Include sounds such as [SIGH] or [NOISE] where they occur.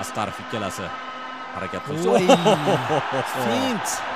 asqarov ikkalasi harakat Voy. [LAUGHS] Fint.